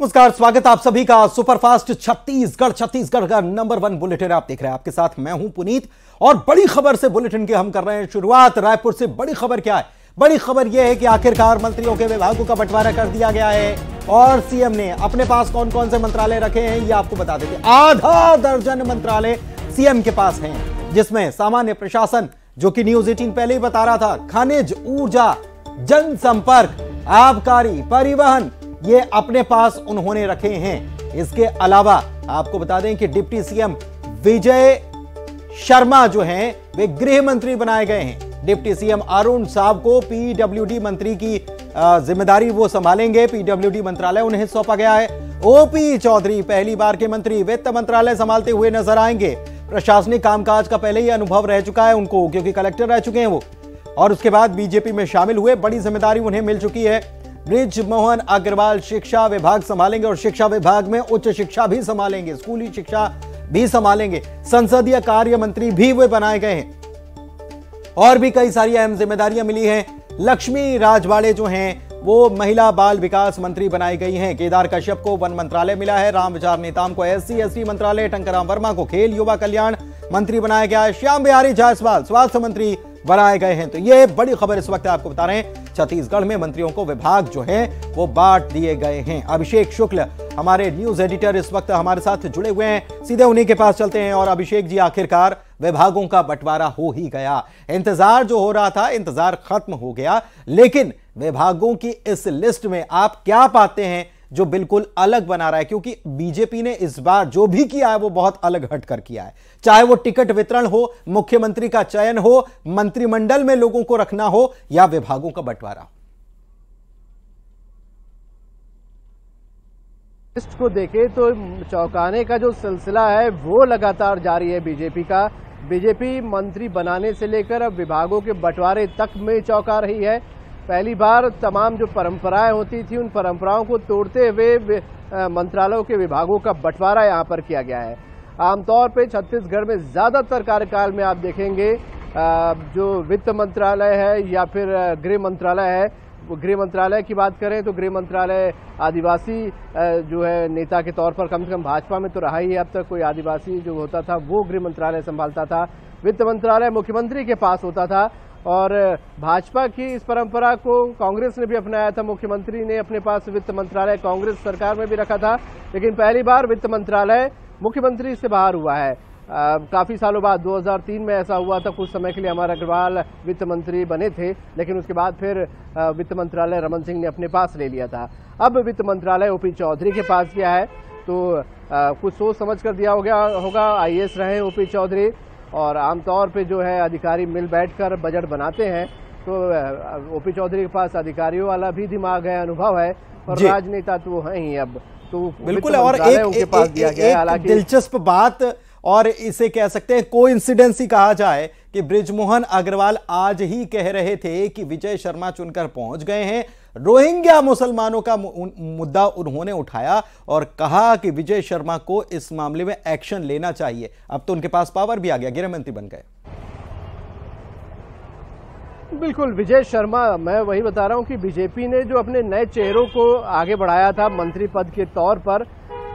नमस्कार, स्वागत आप सभी का सुपरफास्ट छत्तीसगढ़ छत्तीसगढ़ का नंबर वन बुलेटिन आप देख रहे हैं। आपके साथ मैं हूँ पुनीत और बड़ी खबर से बुलेटिन की हम कर रहे हैं शुरुआत। रायपुर से बड़ी खबर क्या है? बड़ी खबर यह है कि आखिरकार मंत्रियों के विभागों का बंटवारा कर दिया गया है और सीएम ने अपने पास कौन कौन से मंत्रालय रखे हैं, ये आपको बता देते आधा दर्जन मंत्रालय सीएम के पास हैं, जिसमें सामान्य प्रशासन, जो कि न्यूज़ एटीन पहले ही बता रहा था, खनिज, ऊर्जा, जनसंपर्क, आबकारी, परिवहन ये अपने पास उन्होंने रखे हैं। इसके अलावा आपको बता दें कि डिप्टी सीएम विजय शर्मा जो हैं, वे गृह मंत्री बनाए गए हैं। डिप्टी सीएम अरुण साहब को पीडब्ल्यूडी मंत्री की ज़िम्मेदारी वो संभालेंगे। पीडब्ल्यूडी मंत्रालय उन्हें सौंपा गया है। ओपी चौधरी पहली बार के मंत्री वित्त मंत्रालय संभालते हुए नज़र आएँगे। प्रशासनिक कामकाज का पहले ही अनुभव रह चुका है उनको, क्योंकि कलेक्टर रह चुके हैं वो। और उसके बाद बीजेपी में शामिल हुए, बड़ी ज़िम्मेदारी उन्हें मिल चुकी है। ब्रिज मोहन अग्रवाल शिक्षा विभाग संभालेंगे और शिक्षा विभाग में उच्च शिक्षा भी संभालेंगे, स्कूली शिक्षा भी संभालेंगे। संसदीय कार्य मंत्री भी वे बनाए गए हैं। और भी कई सारी अहम जिम्मेदारियाँ मिली हैं। लक्ष्मी राजवाड़े जो हैं, वो महिला बाल विकास मंत्री बनाई गई हैं। केदार कश्यप को वन मंत्रालय मिला है, राम विचार नेताम को एस सी मंत्रालय, टंकराम वर्मा को खेल, युवा कल्याण मंत्री बनाया गया है। श्याम बिहारी जायसवाल, स्वास्थ्य मंत्री बनाए गए हैं। तो ये बड़ी खबर इस वक्त आपको बता रहे हैं। छत्तीसगढ़ में मंत्रियों को विभाग जो है, वो बांट दिए गए हैं। अभिषेक शुक्ल, हमारे न्यूज़ एडिटर इस वक्त हमारे साथ जुड़े हुए हैं। सीधे उन्हीं के पास चलते हैं और अभिषेक जी, आखिरकार विभागों का बंटवारा हो ही गया। इंतज़ार जो हो रहा था, इंतज़ार खत्म हो गया। लेकिन विभागों की इस लिस्ट में आप क्या पाते हैं? जो बिल्कुल अलग बना रहा है, क्योंकि बीजेपी ने इस बार जो भी किया है, वो बहुत अलग हटकर किया है। चाहे वो टिकट वितरण हो, मुख्यमंत्री का चयन हो, मंत्रिमंडल में लोगों को रखना हो, या विभागों का बंटवारा। लिस्ट को देखें तो चौंकाने का जो सिलसिला है, वो लगातार जारी है बीजेपी का। बीजेपी मंत्री बनाने से लेकर अब विभागों के बंटवारे तक में चौंका रही है। पहली बार तमाम जो परंपराएँ होती थी, उन परंपराओं को तोड़ते हुए मंत्रालयों के विभागों का बंटवारा यहाँ पर किया गया है। आमतौर पे छत्तीसगढ़ में ज़्यादातर कार्यकाल में आप देखेंगे जो वित्त मंत्रालय है या फिर गृह मंत्रालय है गृह मंत्रालय की बात करें तो गृह मंत्रालय आदिवासी जो है नेता के तौर पर कम से कम भाजपा में तो रहा ही है, अब तक कोई आदिवासी जो होता था, वो गृह मंत्रालय संभालता था। वित्त मंत्रालय मुख्यमंत्री के पास होता था और भाजपा की इस परंपरा को कांग्रेस ने भी अपनाया था। मुख्यमंत्री ने अपने पास वित्त मंत्रालय कांग्रेस सरकार में भी रखा था। लेकिन पहली बार वित्त मंत्रालय मुख्यमंत्री से बाहर हुआ है। काफ़ी सालों बाद 2003 में ऐसा हुआ था। कुछ समय के लिए अमर अग्रवाल वित्त मंत्री बने थे लेकिन उसके बाद फिर वित्त मंत्रालय रमन सिंह ने अपने पास ले लिया था। अब वित्त मंत्रालय ओपी चौधरी के पास गया है। तो आ, कुछ सोच समझ कर दिया हो गया होगा। आईएएस रहे ओपी चौधरी। और आमतौर पे जो है अधिकारी मिल बैठकर बजट बनाते हैं तो ओपी चौधरी के पास अधिकारियों वाला भी दिमाग है अनुभव है और राजनेता तो है ही अब। तो बिल्कुल और एक, एक, पास दिया गया एक दिलचस्प बात और इसे कह सकते हैं को ही कहा जाए कि ब्रिजमोहन अग्रवाल आज ही कह रहे थे कि विजय शर्मा चुनकर पहुँच गए हैं। रोहिंग्या मुसलमानों का मुद्दा उन्होंने उठाया और कहा कि विजय शर्मा को इस मामले में एक्शन लेना चाहिए। अब तो उनके पास पावर भी आ गया गृह मंत्री बन गए। बिल्कुल, विजय शर्मा, मैं वही बता रहा हूँ कि बीजेपी ने जो अपने नए चेहरों को आगे बढ़ाया था मंत्री पद के तौर पर,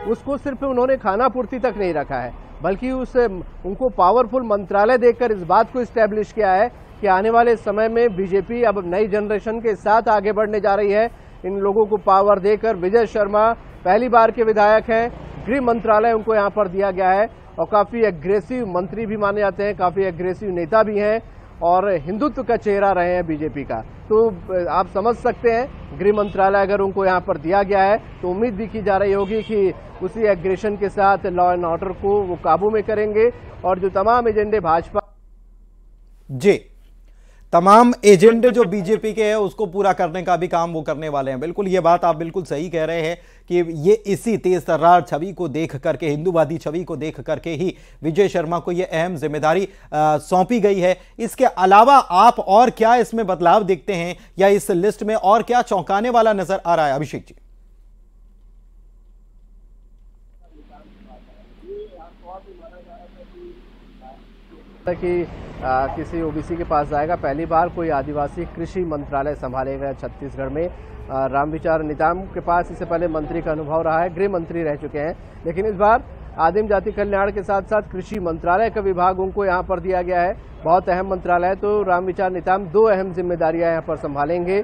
उसको सिर्फ़ उन्होंने खाना पूर्ति तक नहीं रखा है, बल्कि उस, उनको पावरफुल मंत्रालय देकर इस बात को स्टैब्लिश किया है कि आने वाले समय में बीजेपी अब नई जनरेशन के साथ आगे बढ़ने जा रही है। इन लोगों को पावर देकर विजय शर्मा पहली बार के विधायक हैं। गृह मंत्रालय उनको यहाँ पर दिया गया है और काफ़ी एग्रेसिव मंत्री भी माने जाते हैं, काफ़ी एग्रेसिव नेता भी हैं और हिंदुत्व का चेहरा रहे हैं बीजेपी का। तो आप समझ सकते हैं, गृह मंत्रालय अगर उनको यहाँ पर दिया गया है तो उम्मीद भी की जा रही होगी कि उसी एग्रेशन के साथ लॉ एंड ऑर्डर को वो काबू में करेंगे और जो तमाम एजेंडे भाजपा जी। तमाम एजेंडे जो बीजेपी के हैं, उसको पूरा करने का भी काम वो करने वाले हैं। बिल्कुल, ये बात आप बिल्कुल सही कह रहे हैं कि ये इसी तेज तर्रार छवि को देख करके, हिंदूवादी छवि को देख करके ही विजय शर्मा को ये अहम ज़िम्मेदारी सौंपी गई है। इसके अलावा आप और क्या इसमें बदलाव देखते हैं या इस लिस्ट में और क्या चौंकाने वाला नज़र आ रहा है? अभिषेक जी। कि किसी ओबीसी के पास जाएगा। पहली बार कोई आदिवासी कृषि मंत्रालय संभालेगा छत्तीसगढ़ में। रामविचार निताम के पास इससे पहले मंत्री का अनुभव रहा है। गृह मंत्री रह चुके हैं। लेकिन इस बार आदिम जाति कल्याण के साथ साथ कृषि मंत्रालय का विभाग उनको यहाँ पर दिया गया है। बहुत अहम मंत्रालय है तो रामविचार निताम दो अहम जिम्मेदारियाँ यहाँ पर संभालेंगे।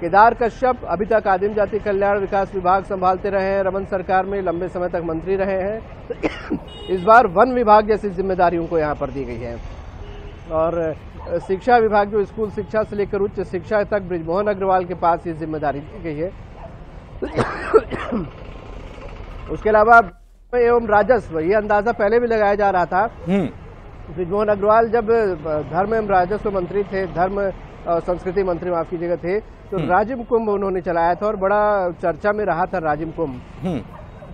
केदार कश्यप अभी तक आदिम जाति कल्याण विकास विभाग संभालते रहे हैं। रमन सरकार में लंबे समय तक मंत्री रहे हैं। इस बार वन विभाग जैसी ज़िम्मेदारी उनको यहाँ पर दी गई है। और शिक्षा विभाग जो स्कूल शिक्षा से लेकर उच्च शिक्षा तक ब्रिजमोहन अग्रवाल के पास ये ज़िम्मेदारी दी गई है उसके अलावा एवं राजस्व ये अंदाज़ा पहले भी लगाया जा रहा था हम्म। ब्रिजमोहन अग्रवाल जब धर्म एवं राजस्व मंत्री थे धर्म संस्कृति मंत्री माफ़ कीजिएगा थे तो हम्म। राजिम कुंभ उन्होंने चलाया था और बड़ा चर्चा में रहा था राजिम कुंभ हम्म।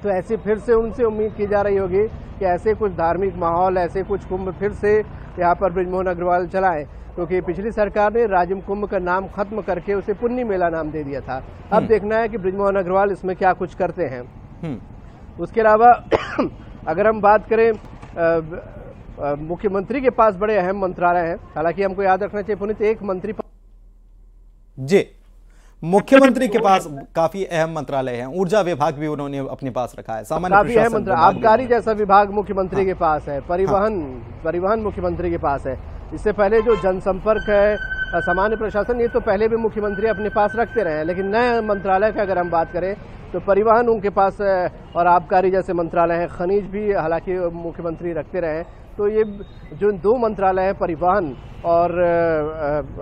तो ऐसे फिर से उनसे उम्मीद की जा रही होगी कि ऐसे कुछ धार्मिक माहौल ऐसे कुछ कुंभ फिर से यहाँ पर ब्रिजमोहन अग्रवाल चलाए क्योंकि पिछली सरकार ने राजिम कुंभ का नाम खत्म करके उसे पुन्नी मेला नाम दे दिया था। अब हम्म। देखना है कि ब्रिजमोहन अग्रवाल इसमें क्या कुछ करते हैं। उसके अलावा अगर हम बात करें मुख्यमंत्री के पास बड़े अहम मंत्रालय हैं। हालाँकि हमको याद रखना चाहिए पुनित एक मंत्री जी। मुख्यमंत्री के पास काफ़ी अहम मंत्रालय है। ऊर्जा विभाग भी उन्होंने अपने पास रखा है। सामान्य काफ़ी अहम मंत्रालय आबकारी जैसा विभाग मुख्यमंत्री हाँ। के पास है। परिवहन हाँ। परिवहन मुख्यमंत्री के पास है। इससे पहले जो जनसंपर्क है सामान्य प्रशासन ये तो पहले भी मुख्यमंत्री अपने पास रखते रहे हैं। लेकिन नए मंत्रालय की अगर हम बात करें तो परिवहन उनके पास और आबकारी जैसे मंत्रालय है। खनिज भी हालाँकि मुख्यमंत्री रखते रहे तो ये जो दो मंत्रालय है परिवहन और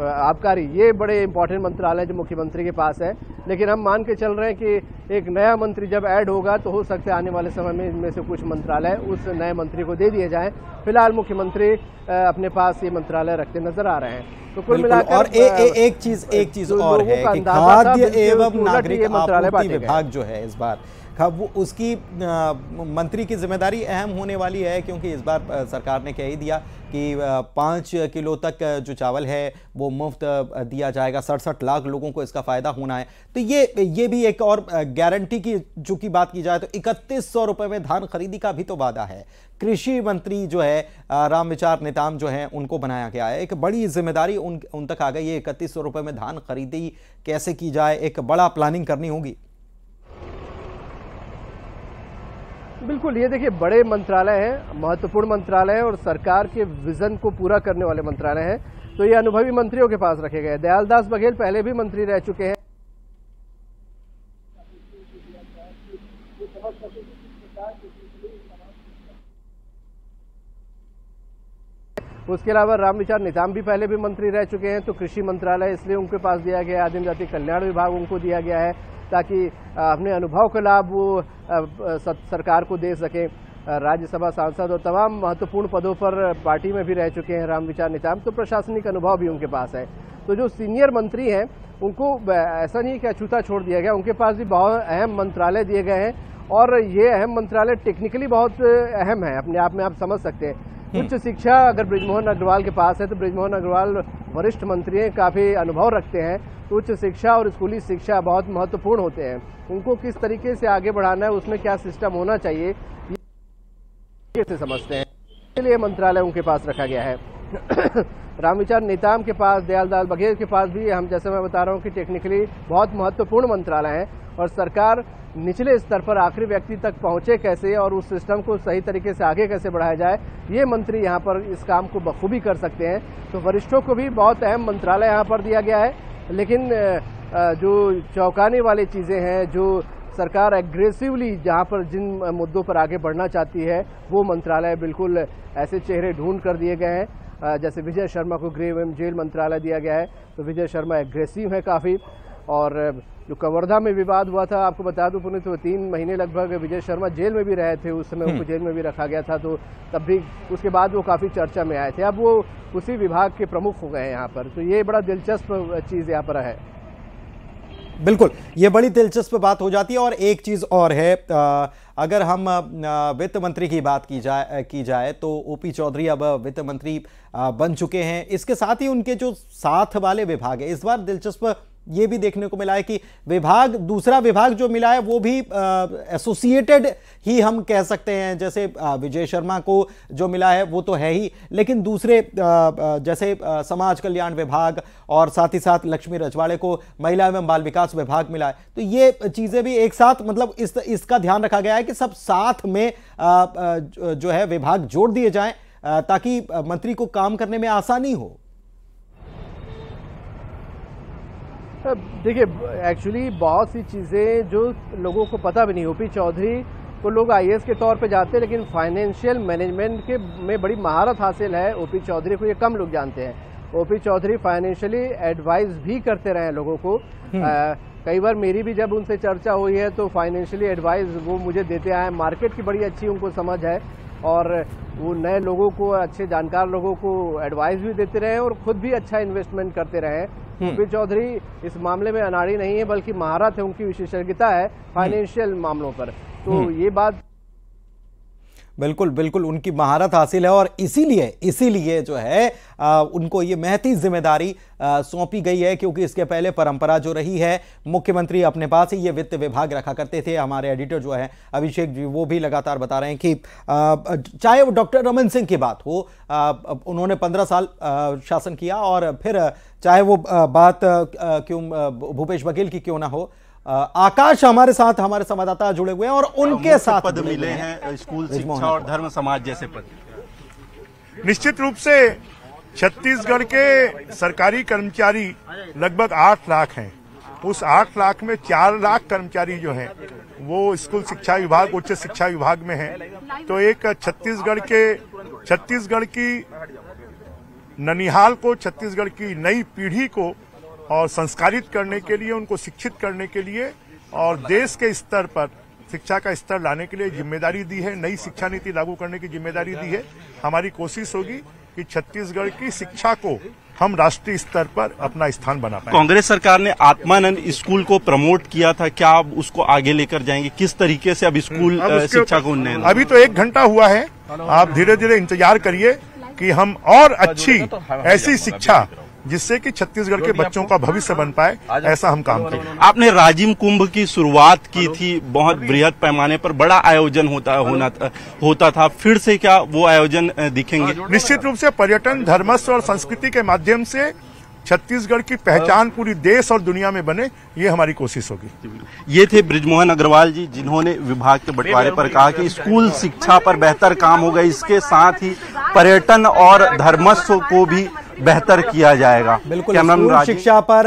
आबकारी ये बड़े इंपॉर्टेंट मंत्रालय जो मुख्यमंत्री के पास है। लेकिन हम मान के चल रहे हैं कि एक नया मंत्री जब ऐड होगा तो हो सकता है आने वाले समय में इनमें से कुछ मंत्रालय उस नए मंत्री को दे दिए जाएँ। फ़िलहाल मुख्यमंत्री अपने पास ये मंत्रालय रखते नज़र आ रहे हैं। तो कुल मिलाकर और ए, ए, एक चीज़ एक चीज़ और है कि खाद्य एवं नागरिक आपूर्ति विभाग जो है इस बार वो उसकी मंत्री की ज़िम्मेदारी अहम होने वाली है, क्योंकि इस बार सरकार ने कह ही दिया कि पाँच किलो तक जो चावल है, वो मुफ़्त दिया जाएगा। सड़सठ लाख लोगों को इसका फ़ायदा होना है। तो ये ये भी एक और गारंटी की जो की बात की जाए तो इकतीस सौ रुपये में धान खरीदी का भी तो वादा है। कृषि मंत्री जो है राम विचार नेताम जो है, उनको बनाया गया है। एक बड़ी ज़िम्मेदारी उन उन तक आ गई है, इकतीस सौ रुपये में धान खरीदी कैसे की जाए, एक बड़ा प्लानिंग करनी होगी। बिल्कुल, ये देखिए, बड़े मंत्रालय हैं, महत्वपूर्ण मंत्रालय है और सरकार के विजन को पूरा करने वाले मंत्रालय हैं। तो ये अनुभवी मंत्रियों के पास रखे गए दयालदास बघेल पहले भी मंत्री रह चुके हैं। उसके अलावा रामविचार निज़ाम भी पहले भी मंत्री रह चुके हैं तो कृषि मंत्रालय इसलिए उनके पास दिया गया आदिम जाति कल्याण विभाग उनको दिया गया है। ताकि अपने अनुभव का लाभ वो सरकार को दे सकें। राज्यसभा सांसद और तमाम महत्वपूर्ण पदों पर पार्टी में भी रह चुके हैं राम विचार निज़ाम तो प्रशासनिक अनुभव भी उनके पास है। तो जो सीनियर मंत्री हैं उनको ऐसा नहीं कि अछूता छोड़ दिया गया उनके पास भी बहुत अहम मंत्रालय दिए गए हैं और ये अहम मंत्रालय टेक्निकली बहुत अहम है अपने आप में आप समझ सकते हैं। हम्म। उच्च शिक्षा अगर ब्रिजमोहन अग्रवाल के पास है तो ब्रिजमोहन अग्रवाल वरिष्ठ मंत्री हैं काफ़ी अनुभव रखते हैं। उच्च शिक्षा और स्कूली शिक्षा बहुत महत्वपूर्ण होते हैं। उनको किस तरीके से आगे बढ़ाना है, उसमें क्या सिस्टम होना चाहिए, ये समझते हैं। इसलिए मंत्रालय उनके पास रखा गया है। रामविचार नेताम के पास दयालदाल बघेल के पास भी हम, जैसे मैं बता रहा हूँ कि टेक्निकली बहुत महत्वपूर्ण मंत्रालय है और सरकार निचले स्तर पर आखिरी व्यक्ति तक पहुँचे कैसे और उस सिस्टम को सही तरीके से आगे कैसे बढ़ाया जाए, ये मंत्री यहाँ पर इस काम को बखूबी कर सकते हैं। तो वरिष्ठों को भी बहुत अहम मंत्रालय यहाँ पर दिया गया है। लेकिन जो चौंकाने वाली चीज़ें हैं, जो सरकार एग्रेसिवली जहाँ पर जिन मुद्दों पर आगे बढ़ना चाहती है, वो मंत्रालय बिल्कुल ऐसे चेहरे ढूंढ कर दिए गए हैं। जैसे विजय शर्मा को गृह एवं जेल मंत्रालय दिया गया है तो विजय शर्मा एग्रेसिव है काफ़ी। और जो कवर्धा में विवाद हुआ था आपको बता दूँ पुनित तो तीन महीने लगभग विजय शर्मा जेल में भी रहे थे उस समय उनको हम्म। जेल में भी रखा गया था तो तब भी उसके बाद वो काफ़ी चर्चा में आए थे। अब वो उसी विभाग के प्रमुख हो गए हैं यहाँ पर तो ये बड़ा दिलचस्प चीज़ यहाँ पर है। बिल्कुल ये बड़ी दिलचस्प बात हो जाती है और एक चीज़ और है आ, अगर हम वित्त मंत्री की बात की जाए की जाए तो ओपी चौधरी अब वित्त मंत्री बन चुके हैं। इसके साथ ही उनके जो साथ वाले विभाग है इस बार दिलचस्प ये भी देखने को मिला है कि विभाग दूसरा विभाग जो मिला है वो भी एसोसिएटेड ही हम कह सकते हैं। जैसे विजय शर्मा को जो मिला है वो तो है ही। लेकिन दूसरे आ, जैसे आ, समाज कल्याण विभाग और साथ ही साथ लक्ष्मी रजवाड़े को महिला एवं बाल विकास विभाग मिला है। तो ये चीज़ें भी एक साथ मतलब इस इसका ध्यान रखा गया है कि सब साथ में आ, जो है विभाग जोड़ दिए जाएँ ताकि मंत्री को काम करने में आसानी हो। देखिए एक्चुअली बहुत सी चीज़ें जो लोगों को पता भी नहीं ओपी चौधरी को लोग आईएएस के तौर पे जानते हैं लेकिन फाइनेंशियल मैनेजमेंट के में बड़ी महारत हासिल है ओपी चौधरी को ये कम लोग जानते हैं। ओपी चौधरी फाइनेंशियली एडवाइस भी करते रहे लोगों को। हम्म। आ, कई बार मेरी भी जब उनसे चर्चा हुई है तो फाइनेंशियली एडवाइस वो मुझे देते आए मार्केट की बड़ी अच्छी उनको समझ है और वो नए लोगों को अच्छे जानकार लोगों को एडवाइस भी देते रहे और खुद भी अच्छा इन्वेस्टमेंट करते रहे हम्म। पी चौधरी इस मामले में अनाड़ी नहीं है बल्कि महारत है उनकी विशेषज्ञता है फाइनेंशियल हम्म। मामलों पर तो हम्म। ये बात बिल्कुल बिल्कुल उनकी महारत हासिल है और इसीलिए इसीलिए जो है आ, उनको ये महती ज़िम्मेदारी सौंपी गई है क्योंकि इसके पहले परंपरा जो रही है मुख्यमंत्री अपने पास ही ये वित्त विभाग रखा करते थे। हमारे एडिटर जो है अभिषेक जी वो भी लगातार बता रहे हैं कि चाहे वो डॉक्टर रमन सिंह की बात हो आ, उन्होंने पंद्रह साल शासन किया और फिर चाहे वो बात क्यों भूपेश बघेल की क्यों ना हो आकाश हमारे साथ हमारे संवाददाता जुड़े हुए हैं और उनके साथ पद मिले हैं स्कूल शिक्षा और धर्म समाज जैसे पद। निश्चित रूप से छत्तीसगढ़ के सरकारी कर्मचारी लगभग आठ लाख हैं। उस आठ लाख में चार लाख कर्मचारी जो हैं वो स्कूल शिक्षा विभाग उच्च शिक्षा विभाग में हैं। तो एक छत्तीसगढ़ के छत्तीसगढ़ की ननिहाल को छत्तीसगढ़ की नई पीढ़ी को और संस्कारित करने के लिए उनको शिक्षित करने के लिए और देश के स्तर पर शिक्षा का स्तर लाने के लिए ज़िम्मेदारी दी है नई शिक्षा नीति लागू करने की ज़िम्मेदारी दी है। हमारी कोशिश होगी कि छत्तीसगढ़ की शिक्षा को हम राष्ट्रीय स्तर पर अपना स्थान बना पाए। कांग्रेस सरकार ने आत्मानंद स्कूल को प्रमोट किया था। क्या आप उसको आगे लेकर जाएँगे? किस तरीके से अब स्कूल शिक्षा को उन्नयन? अभी तो एक घंटा हुआ है। आप धीरे धीरे इंतज़ार करिए कि हम और अच्छी ऐसी शिक्षा जिससे कि छत्तीसगढ़ के बच्चों का भविष्य बन पाए ऐसा हम काम करें। आपने राजिम कुंभ की शुरुआत की थी बहुत बृहद पैमाने पर बड़ा आयोजन होता होना होता था। फिर से क्या वो आयोजन दिखेंगे? निश्चित रूप से पर्यटन धर्मस्व और संस्कृति के माध्यम से छत्तीसगढ़ की पहचान पूरी देश और दुनिया में बने ये हमारी कोशिश होगी। ये थे ब्रिजमोहन अग्रवाल जी जिन्होंने विभाग के बंटवारे पर कहा कि स्कूल शिक्षा पर बेहतर काम होगा। इसके साथ ही पर्यटन और धर्मस्व को भी बेहतर किया जाएगा। बिल्कुल शिक्षा पर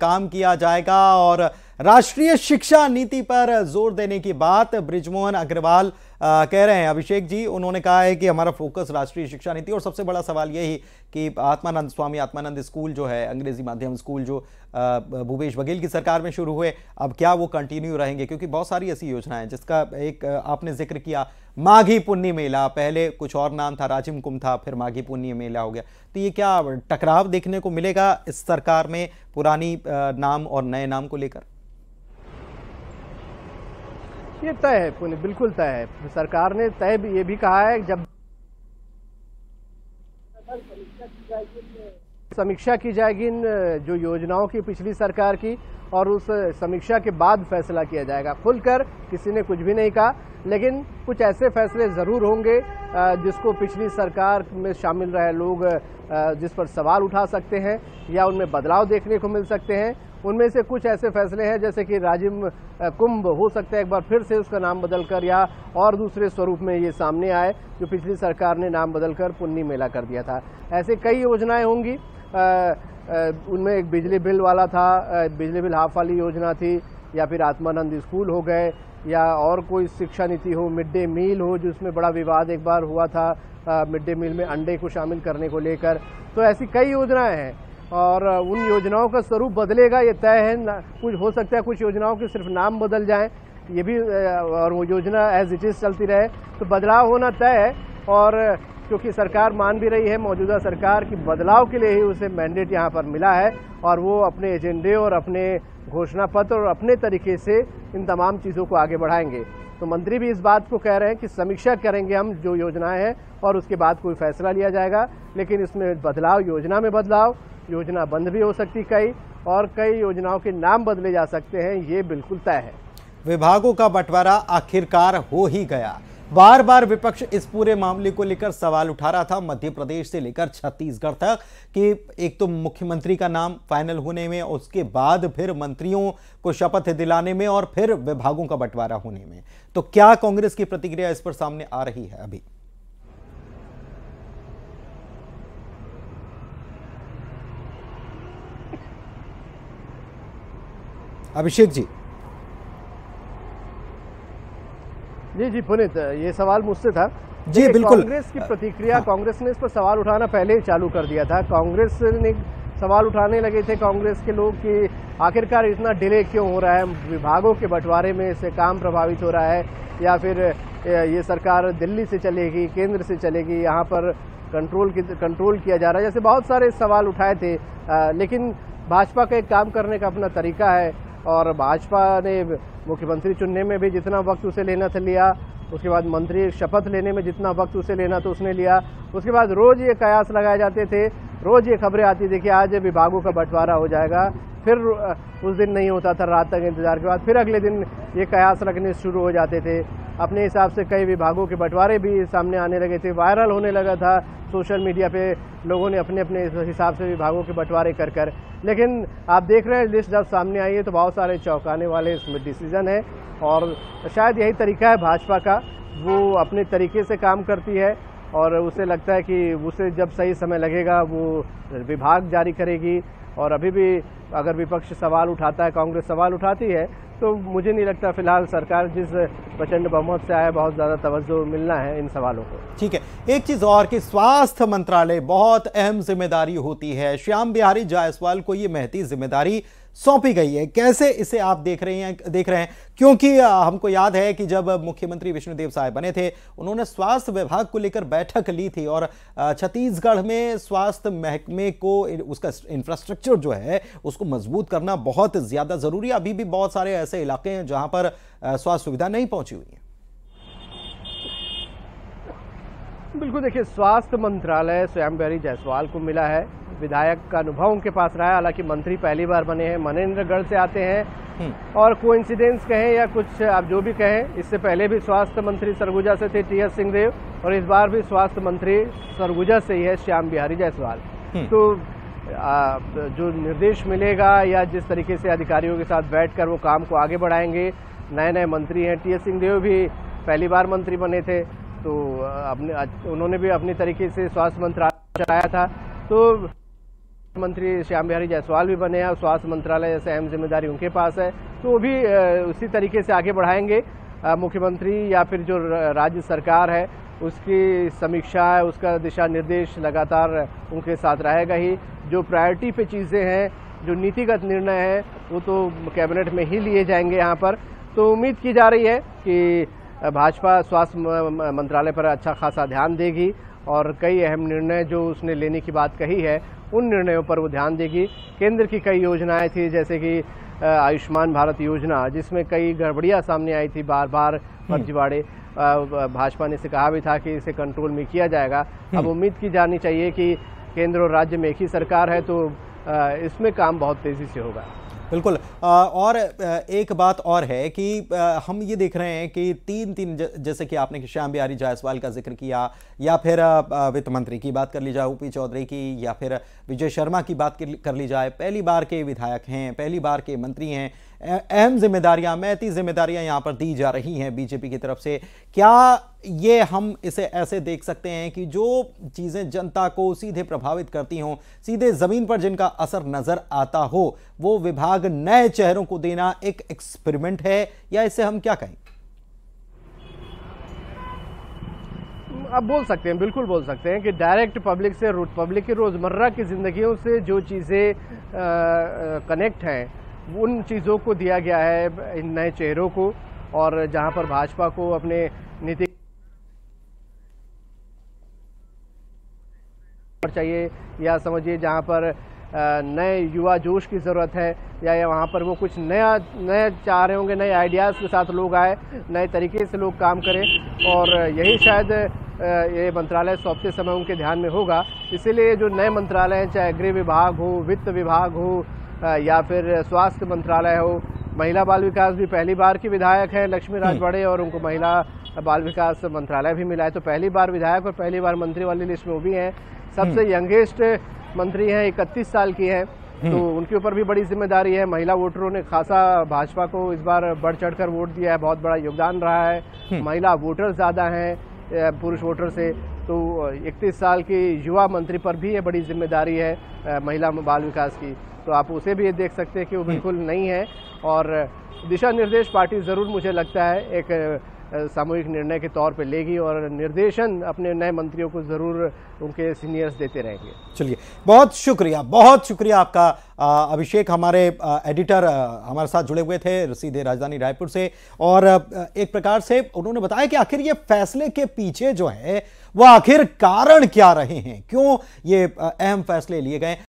काम किया जाएगा और राष्ट्रीय शिक्षा नीति पर ज़ोर देने की बात ब्रिजमोहन अग्रवाल कह रहे हैं, अभिषेक जी, उन्होंने कहा है कि हमारा फोकस राष्ट्रीय शिक्षा नीति, और सबसे बड़ा सवाल यही कि आत्मानंद स्वामी, आत्मानंद स्कूल जो है, अंग्रेज़ी माध्यम स्कूल जो भूपेश बघेल की सरकार में शुरू हुए, अब क्या वो कंटिन्यू रहेंगे? क्योंकि बहुत सारी ऐसी योजनाएँ जिसका एक आपने ज़िक्र किया, माघी पुण्य मेला, पहले कुछ और नाम था, राजिम कुंभ था, फिर माघी पुण्य मेला हो गया। तो ये क्या टकराव देखने को मिलेगा इस सरकार में, पुरानी नाम और नए नाम को लेकर? ये तय है बिल्कुल तय है। सरकार ने तय भी, ये भी कहा है जब समीक्षा की जाएगी इन, जो योजनाओं की पिछली सरकार की, और उस समीक्षा के बाद फैसला किया जाएगा। खुलकर किसी ने कुछ भी नहीं कहा, लेकिन कुछ ऐसे फैसले ज़रूर होंगे जिसको पिछली सरकार में शामिल रहे लोग जिस पर सवाल उठा सकते हैं, या उनमें बदलाव देखने को मिल सकते हैं। उनमें से कुछ ऐसे फैसले हैं, जैसे कि राजिम कुंभ हो सकता है एक बार फिर से उसका नाम बदलकर, या और दूसरे स्वरूप में ये सामने आए, जो पिछली सरकार ने नाम बदलकर पुन्नी मेला कर दिया था। ऐसे कई योजनाएँ होंगी। उनमें एक बिजली बिल वाला था बिजली बिल हाफ़ वाली योजना थी, या फिर आत्मानंद स्कूल हो गए, या और कोई शिक्षा नीति हो, मिड डे मील हो, जिसमें बड़ा विवाद एक बार हुआ था मिड डे मील में अंडे को शामिल करने को लेकर। तो ऐसी कई योजनाएँ हैं। और उन योजनाओं का स्वरूप बदलेगा, ये तय है कुछ हो सकता है कुछ योजनाओं के सिर्फ़ नाम बदल जाएँ, ये भी और वो योजना एज इट इज़ चलती रहे। तो बदलाव होना तय है, और, क्योंकि सरकार मान भी रही है, मौजूदा सरकार की बदलाव के लिए ही उसे मैंडेट यहाँ पर मिला है, और वो अपने एजेंडे और अपने घोषणा पत्र और अपने तरीके से इन तमाम चीज़ों को आगे बढ़ाएँगे। तो मंत्री भी इस बात को कह रहे हैं कि समीक्षा करेंगे हम जो योजनाएँ हैं, और उसके बाद कोई फैसला लिया जाएगा, लेकिन इसमें बदलाव, योजना में बदलाव योजना बंद भी हो सकती कई, और कई योजनाओं के नाम बदले जा सकते हैं, ये बिल्कुल तय है। विभागों का बंटवारा आखिरकार हो ही गया। बार बार विपक्ष इस पूरे मामले को लेकर सवाल उठा रहा था। मध्य प्रदेश से लेकर छत्तीसगढ़ तक कि एक तो मुख्यमंत्री का नाम फाइनल होने में, उसके बाद फिर मंत्रियों को शपथ दिलाने में और फिर विभागों का बंटवारा होने में। तो क्या कांग्रेस की प्रतिक्रिया इस पर सामने आ रही है अभी? अभिषेक जी। जी जी पुनित ये सवाल मुझसे था। जी बिल्कुल। कांग्रेस की प्रतिक्रिया हाँ। कांग्रेस ने इस पर सवाल उठाना पहले ही चालू कर दिया था। कांग्रेस ने सवाल उठाने लगे थे कांग्रेस के लोग कि आखिरकार इतना डिले क्यों हो रहा है? विभागों के बंटवारे में इससे काम प्रभावित हो रहा है या फिर ये सरकार दिल्ली से चलेगी केंद्र से चलेगी यहाँ पर कंट्रोल की कंट्रोल किया जा रहा है? जैसे बहुत सारे सवाल उठाए थे। आ, लेकिन भाजपा का एक काम करने का अपना तरीका है। और भाजपा ने मुख्यमंत्री चुनने में भी जितना वक्त उसे लेना था लिया, उसके बाद मंत्री शपथ लेने में जितना वक्त उसे लेना तो उसने लिया। उसके बाद रोज ये कयास लगाए जाते थे, रोज ये खबरें आती थी कि आज विभागों का बंटवारा हो जाएगा, फिर उस दिन नहीं होता था, रात तक इंतज़ार के बाद फिर अगले दिन ये कयास रखने शुरू हो जाते थे। अपने हिसाब से कई विभागों के बंटवारे भी सामने आने लगे थे, वायरल होने लगा था सोशल मीडिया पे, लोगों ने अपने अपने हिसाब से विभागों के बंटवारे कर कर। लेकिन आप देख रहे हैं, लिस्ट जब सामने आई है तो बहुत सारे चौंकाने वाले इसमें डिसीज़न है और शायद यही तरीका है भाजपा का। वो अपने तरीके से काम करती है और उसे लगता है कि उसे जब सही समय लगेगा, वो विभाग जारी करेगी। और अभी भी अगर विपक्ष सवाल उठाता है, कांग्रेस सवाल उठाती है तो मुझे नहीं लगता फ़िलहाल सरकार जिस प्रचंड बहुमत से आए, बहुत ज़्यादा तवज्जो मिलना है इन सवालों को। ठीक है, एक चीज़ और कि स्वास्थ्य मंत्रालय बहुत अहम ज़िम्मेदारी होती है। श्याम बिहारी जायसवाल को ये महती ज़िम्मेदारी सौंपी गई है। कैसे इसे आप देख रहे हैं, देख रहे हैं? क्योंकि हमको याद है कि जब मुख्यमंत्री विष्णुदेव साय बने थे, उन्होंने स्वास्थ्य विभाग को लेकर बैठक ली थी और छत्तीसगढ़ में स्वास्थ्य महकमे को उसका इंफ्रास्ट्रक्चर जो है, उसको मज़बूत करना बहुत ज़्यादा ज़रूरी अभी भी बहुत सारे ऐसे इलाके हैं जहाँ पर स्वास्थ्य सुविधा नहीं पहुँची हुई है। बिल्कुल, देखिए, स्वास्थ्य मंत्रालय स्वयं जायसवाल को मिला है। विधायक का अनुभव उनके पास रहा है। हालाँकि मंत्री पहली बार बने हैं मनेन्द्रगढ़ से आते हैं। हम्म। और कोइंसिडेंस कहें या कुछ आप जो भी कहें इससे पहले भी स्वास्थ्य मंत्री सरगुजा से थे टी एस सिंहदेव और इस बार भी स्वास्थ्य मंत्री सरगुजा से ही है श्याम बिहारी जायसवाल। हम्म। तो आ, जो निर्देश मिलेगा या जिस तरीके से अधिकारियों के साथ बैठकर वो काम को आगे बढ़ाएँगे नए नए मंत्री हैं। टी एस सिंहदेव भी पहली बार मंत्री बने थे। तो अपने उन्होंने भी अपनी तरीके से स्वास्थ्य मंत्रालय चलाया था। तो मंत्री श्याम बिहारी जायसवाल भी बने हैं स्वास्थ्य मंत्रालय जैसे अहम ज़िम्मेदारी उनके पास है। तो वो भी उसी तरीके से आगे बढ़ाएँगे। मुख्यमंत्री या फिर जो राज्य सरकार है, उसकी समीक्षा है, उसका दिशा निर्देश लगातार उनके साथ रहेगा ही। जो प्रायोरिटी पे चीज़ें हैं, जो नीतिगत निर्णय है, वो तो कैबिनेट में ही लिए जाएँगे यहाँ पर। तो उम्मीद की जा रही है कि भाजपा स्वास्थ्य मंत्रालय पर अच्छा खासा ध्यान देगी। और कई अहम निर्णय जो उसने लेने की बात कही है उन निर्णयों पर वो ध्यान देगी केंद्र की कई योजनाएँ थी जैसे कि आयुष्मान भारत योजना जिसमें कई गड़बड़ियाँ सामने आई थी बार बार हम्म। फर्जीवाड़े भाजपा ने इसे कहा भी था कि इसे कंट्रोल में किया जाएगा अब हम्म। उम्मीद की जानी चाहिए कि केंद्र और राज्य में एक ही सरकार है तो इसमें काम बहुत तेज़ी से होगा बिल्कुल। और एक बात और है कि हम ये देख रहे हैं कि तीन तीन जैसे कि आपने श्याम बिहारी जायसवाल का ज़िक्र किया, या फिर वित्त मंत्री की बात कर ली जाए ऊपी चौधरी की, या फिर विजय शर्मा की बात कर ली जाए, पहली बार के विधायक हैं, पहली बार के मंत्री हैं अहम जिम्मेदारियाँ मैती जिम्मेदारियाँ यहाँ पर दी जा रही हैं बीजेपी की तरफ़ से। क्या ये हम इसे ऐसे देख सकते हैं कि जो चीज़ें जनता को सीधे प्रभावित करती हों, सीधे ज़मीन पर जिनका असर नज़र आता हो, वो विभाग नए चेहरों को देना एक एक्सपेरिमेंट है, या इसे हम क्या कहें? आप बोल सकते हैं, बिल्कुल बोल सकते हैं कि डायरेक्ट पब्लिक से पब्लिक की रोज़मर्रा की जिंदगियों से जो चीज़ें कनेक्ट हैं उन चीज़ों को दिया गया है, इन नए चेहरों को, और जहाँ पर भाजपा को अपने नीति चाहिए, या समझिए जहाँ पर नए युवा जोश की ज़रूरत है, या वहाँ पर वो कुछ नया नए चाह रहे होंगे, नए आइडियाज़ के साथ लोग आए, नए तरीके से लोग काम करें, और यही शायद ये मंत्रालय सौंपते समय उनके ध्यान में होगा। इसीलिए जो नए मंत्रालय हैं, चाहे गृह विभाग हो, वित्त विभाग हो या फिर स्वास्थ्य मंत्रालय हो। महिला बाल विकास भी पहली बार की विधायक हैं लक्ष्मी हम्म। बड़े और उनको महिला बाल विकास मंत्रालय भी मिला है। तो पहली बार विधायक और पहली बार मंत्री वाली लिस्ट में वो भी हैं। सबसे हम्म। यंगेस्ट मंत्री हैं इकतीस साल की हैं। तो उनके ऊपर भी बड़ी ज़िम्मेदारी है। महिला वोटरों ने खासा भाजपा को इस बार बढ़ चढ़कर वोट दिया है। बहुत बड़ा योगदान रहा है। महिला वोटर ज़्यादा हैं पुरुष वोटर से। तो इकतीस साल की युवा मंत्री पर भी ये बड़ी ज़िम्मेदारी है महिला बाल विकास की। तो आप उसे भी ये देख सकते हैं कि वो बिल्कुल नहीं है। और दिशा निर्देश पार्टी ज़रूर मुझे लगता है एक सामूहिक निर्णय के तौर पे लेगी और निर्देशन अपने नए मंत्रियों को ज़रूर उनके सीनियर्स देते रहेंगे। चलिए बहुत शुक्रिया बहुत शुक्रिया आपका अभिषेक हमारे एडिटर हमारे साथ जुड़े हुए थे सीधे राजधानी रायपुर से। और एक प्रकार से उन्होंने बताया कि आखिर ये फैसले के पीछे जो है वो आखिर कारण क्या रहे हैं? क्यों ये अहम फैसले लिए गए?